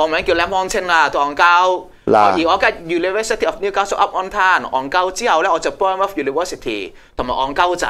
我名叫 Lam Hong 清啦，讀交。而我嘅 University of Newcastle up on Town，昂交之後咧，我就 born of University 同埋昂交仔。